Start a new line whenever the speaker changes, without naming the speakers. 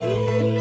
Música